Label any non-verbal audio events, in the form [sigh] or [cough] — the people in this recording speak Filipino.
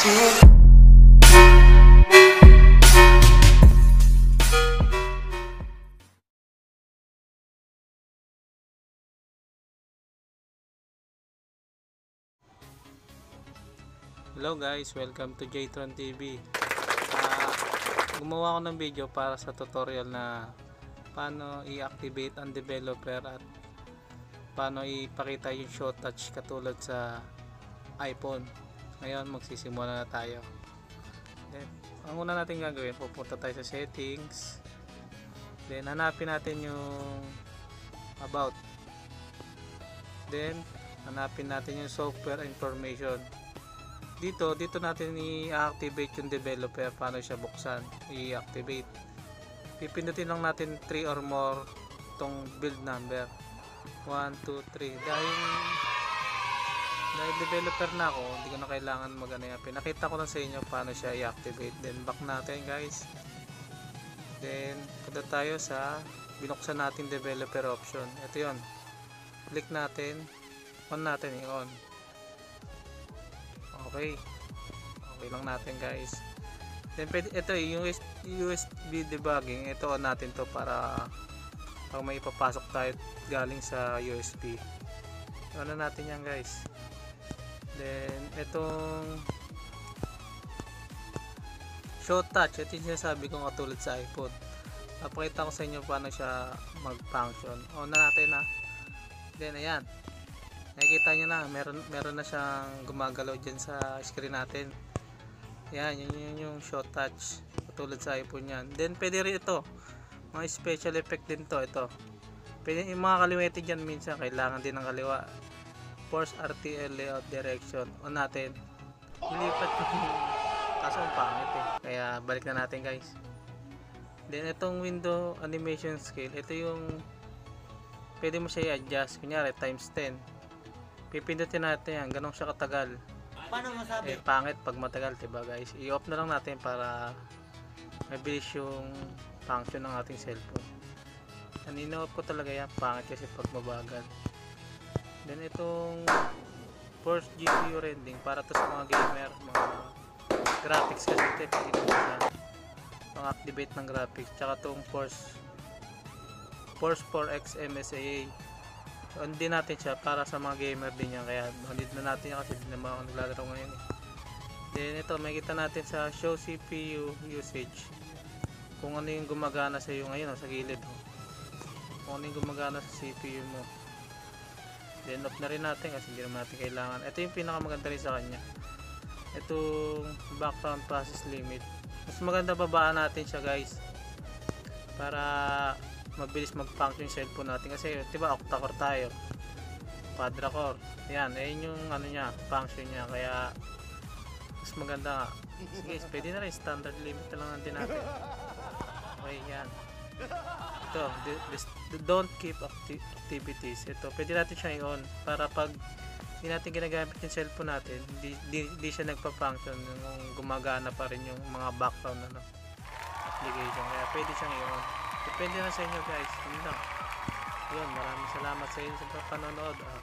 Hello guys, welcome to Jtron TV. Ah, gumawa ako ng video para sa tutorial na paano i-activate ang developer at paano ipakita yung show touch katulad sa iPhone. Ngayon magsisimula na tayo. Then, ang una natin gagawin, pupunta tayo sa settings. Then hanapin natin yung about. Then hanapin natin yung software information dito dito natin i-activate yung developer paano siya buksan i-activate pipindutin lang natin 3 or more tong build number 1, 2, 3 dahil dahil developer na ako hindi ko na kailangan mag yan. Pinakita ko lang sa inyo paano siya i-activate. Then back natin guys. Then punta tayo sa binuksan natin developer option. Ito yon click natin. On natin i-on. Okay. Okay lang natin guys. Then ito yung USB debugging ito on natin to para pag may ipapasok tayo galing sa USB ano natin yan guys then itong show touch ito yung sinasabi ko katulad sa iPhone papakita ko sa inyo paano siya mag function on na. Natin ha then ayan. Nakikita nyo na meron, meron na siyang gumagalaw dyan sa screen natin. Yan yun, yun yung short touch katulad sa iPhone yan then pwede rin ito. Mga special effect din to ito. Pwede yung mga kaliwete dyan minsan kailangan din ng kaliwa force RTL layout direction on natin. Ilipat yung [laughs] kaso ang pangit eh. Kaya balik na natin guys. Then itong window animation scale ito yung pwede mo siya i-adjust. Kunyari times 10 pipindutin natin yan. Ganun siya katagal. Paano masabi? eh pangit pag matagal diba guys? I-off na lang natin para mabilis yung function ng ating cellphone. Nanino-off ko talaga yan pangit kasi pag mabagal then itong force GPU rendering para to sa mga gamer mga graphics kasi ito siya. Pang activate ng graphics. Tsaka itong force force 4x MSAA din natin siya para sa mga gamer din yan. Kaya on na natin yan kasi hindi naman ako naglalaro ngayon eh. then ito makikita natin sa show CPU usage. Kung ano yung gumagana sa iyo ngayon oh, sa gilid oh. kung ano yung gumagana sa CPU mo then off na rin natin kasi hindi naman natin kailangan. Ito yung pinakamaganda rin sa kanya. Itong background process limit. Mas maganda babaan natin siya guys. Para mabilis mag-function yung cellphone natin. Kasi 'di ba octa-core tayo. Quadra core yan ayun yung ano niya function niya. Kaya mas maganda nga. Sige pwede na rin. Standard limit na lang natin natin. [laughs] Okay yan ito this, don't keep acti activities. Ito pwede natin siya i-on para pag hindi natin ginagamit yung cellphone natin hindi, hindi, hindi siya nagpa-function yung gumagana pa rin yung mga background ano, application. Kaya pwede siyang i-on. Depende na sa inyo guys. Yun lang. Yun maraming salamat sa inyo sa panonood ah.